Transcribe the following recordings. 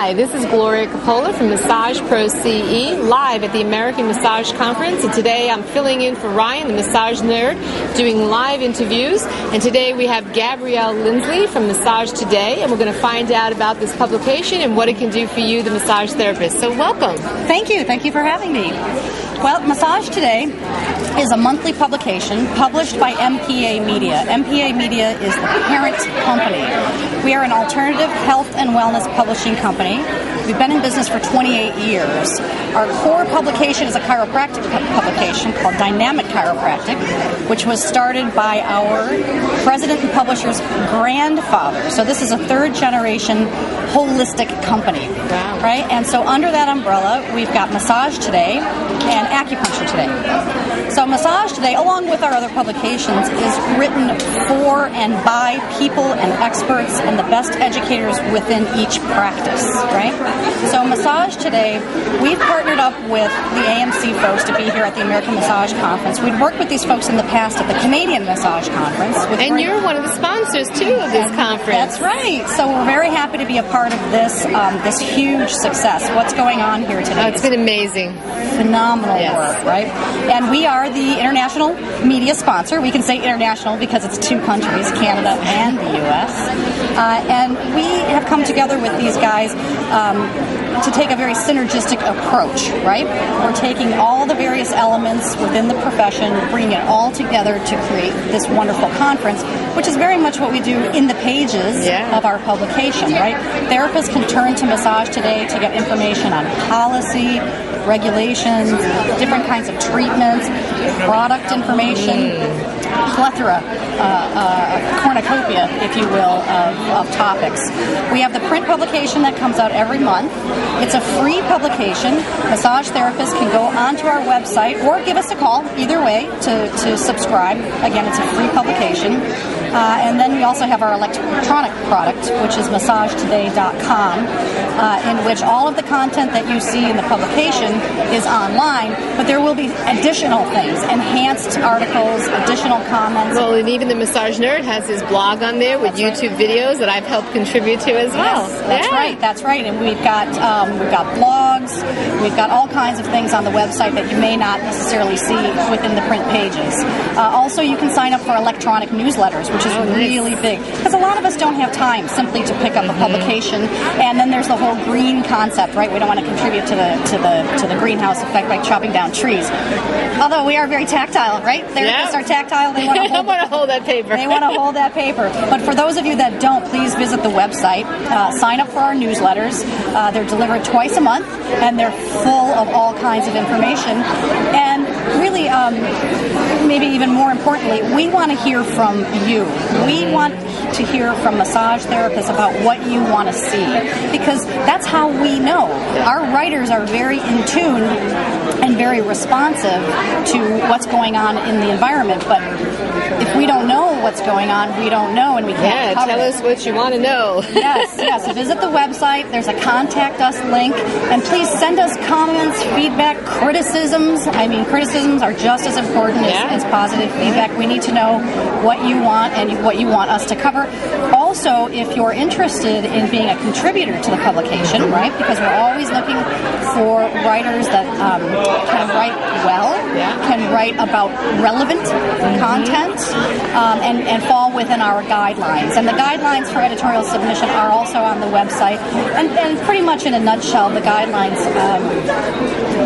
Hi, this is Gloria Coppola from Massage Pro CE, live at the American Massage Conference. And today I'm filling in for Ryan, the massage nerd, doing live interviews. And today we have Gabrielle Lindsley from Massage Today, and we're going to find out about this publication and what it can do for you, the massage therapist. So, welcome. Thank you. Thank you for having me. Well, Massage Today is a monthly publication published by MPA Media. MPA Media is the parent company. We are an alternative health and wellness publishing company. We've been in business for 28 years. Our core publication is a chiropractic publication called Dynamic Chiropractic, which was started by our president and publisher's grandfather. So this is a third generation holistic company. Wow. Right? And so under that umbrella, we've got Massage Today and Acupuncture Today. So Massage Today, along with our other publications, is written for and by people and experts and the best educators within each practice, right? So Massage Today, we've partnered up with the AMC folks to be here at the American Massage Conference. We'd worked with these folks in the past at the Canadian Massage Conference. And great- you're one of the sponsors, too, of this conference. that's right. So we're very happy to be a part of this um, this huge success. What's going on here today? Oh, it's been amazing. phenomenal Yes. work, right? And we are the international media sponsor. We can say international because it's two countries, Canada and the U.S. Uh, and we have come together with these guys um, to take a very synergistic approach, right? We're taking all the various elements within the profession, bringing it all together to create this wonderful conference, which is very much what we do in the pages Yeah. of our publication, right? Therapists can turn to Massage Today to get information on policy, regulations, different kinds of treatments, product information, plethora, uh, uh, cornucopia, if you will, of, of topics. We have the print publication that comes out every month. It's a free publication. Massage therapists can go onto our website or give us a call, either way, to, to subscribe. Again, it's a free publication. Uh, and then we also have our electronic product, which is massagetoday.com, uh, in which all of the content that you see in the publication is online, but there will be additional things, enhanced articles, additional comments. Well, and even the Massage Nerd has his blog on there with YouTube videos that I've helped contribute to as well. Yes, that's Yeah. right. That's right. And we've got um, we've got blogs. We've got all kinds of things on the website that you may not necessarily see within the print pages. Uh, also, you can sign up for electronic newsletters, which is Oh, nice. really big because a lot of us don't have time simply to pick up Mm-hmm. a publication. And then there's the whole green concept, right? We don't want to contribute to the to the to the greenhouse effect by chopping down trees. Although we are very tactile, right? Therapists Yeah. are tactile. They want to hold want to hold that paper. they want to hold that paper. But for those of you that don't, please visit the website. Uh, sign up for our newsletters. Uh, they're delivered twice a month, and they're full of all kinds of information. And really, um, maybe even more importantly, we want to hear from you. We want to hear from massage therapists about what you want to see because that's how we know. Our writers are very in tune and very responsive to what's going on in the environment, but if we don't know what's going on, we don't know and we can't Yeah, tell it. us what you want to know. yes, yes. Visit the website. There's a contact us link, and please send us comments, feedback, criticisms. I mean, criticisms are just as important Yeah. as, as positive feedback. We need to know what you want and what you want us to cover. Also, if you're interested in being a contributor to the publication, right? Because we're always looking for writers that um, can write well, Yeah. can write about relevant content, um, and, and fall within our guidelines. And the guidelines for editorial submission are also on the website. And, and pretty much in a nutshell, the guidelines um,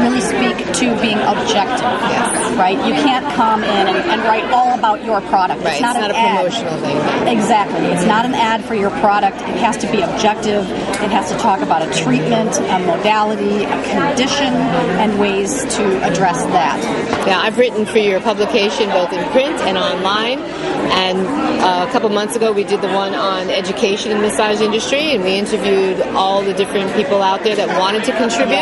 really speak to being objective, right? You can't come in and, and write all about your product. Right, it's not, not an a ad. promotional thing. Exactly. It's not an ad for your product. It has to be objective. It has to talk about a treatment, a modality, a condition, and ways to address that. Yeah, I've written for your publication both in print and online. And uh, a couple months ago, we did the one on education in the massage industry, and we interviewed all the different people out there that wanted to contribute.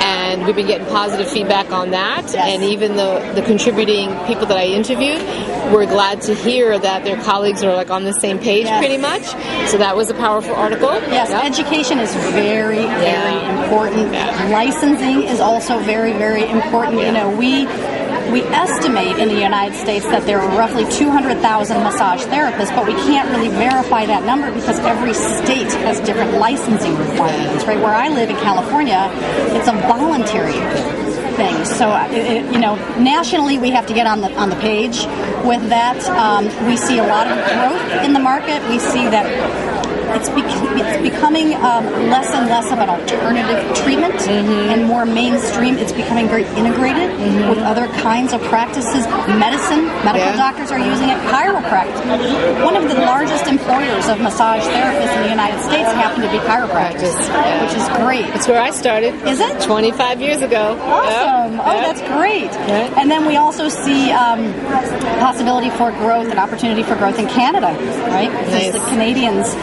And we've been getting positive feedback on that. Yes. And even the, the contributing people that I interviewed were glad to hear that their colleagues are like on the same page Yes. pretty much. So that was a powerful article. Yes, Yep. education is very, Yeah. very important. Yeah. Licensing is also very, very important. You know, we we estimate in the United States that there are roughly 200,000 massage therapists, but we can't really verify that number because every state has different licensing requirements, right? Where I live in California, it's a voluntary thing. So, uh, it, you know, nationally we have to get on the on the page with that. Um, we see a lot of growth in the market. We see that it's, it's becoming um, less and less of an alternative treatment mm-hmm. and more mainstream. It's becoming very integrated mm-hmm. with other kinds of practices. Medicine, medical yeah. doctors are using it. Chiropractic. One of the largest employers of massage therapists in the United States happen to be chiropractors, yeah. which is great. That's where I started. Is it? 25 years ago. Awesome. Yeah. Oh, that's great. And then we also see um, possibility for growth and opportunity for growth in Canada, right? Nice. the Canadians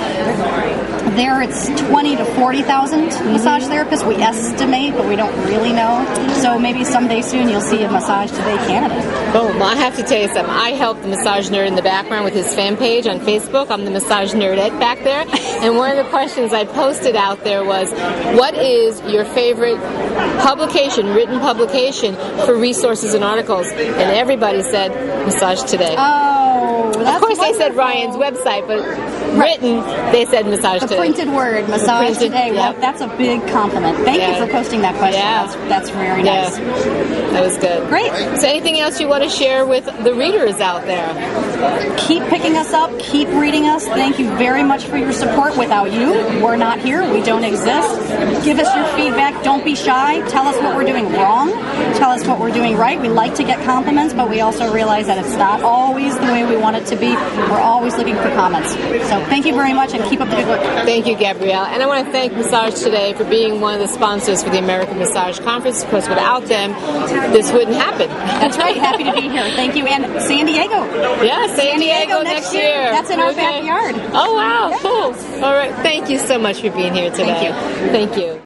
there it's 20 to 40,000 mm-hmm. massage therapists. We estimate, but we don't really know. So maybe someday soon you'll see a Massage Today Canada. Oh, well, I have to tell you something. I helped the Massage Nerd in the background with his fan page on Facebook. I'm the Massage Nerdette back there. And one of the questions I posted out there was, what is your favorite publication, written publication, for resources and articles? And everybody said Massage Today. Oh, Of course, wonderful. they said Ryan's website, but written, they said Massage the Today. printed word, Massage printed, Today. Well, that's a big compliment. Thank Yeah. you for posting that question. Yeah. That's, that's very Yeah. nice. That was good. Great. So, anything else you want to share with the readers out there? Keep picking us up. Keep reading us. Thank you very much for your support. Without you, we're not here. We don't exist. Give us your feedback. Don't be shy. Tell us what we're doing wrong. Tell us what we're doing right. We like to get compliments, but we also realize that it's not always the way we want it to be. We're always looking for comments. So thank you very much and keep up the good work. Thank you, Gabrielle. And I want to thank Massage Today for being one of the sponsors for the American Massage Conference because without them, this wouldn't happen. That's right. Happy to be here. Thank you. And San Diego. Yeah, San, San Diego Diego, next year. That's in our backyard. Oh, wow. Cool. All right. Thank you so much for being here today. Thank you. Thank you.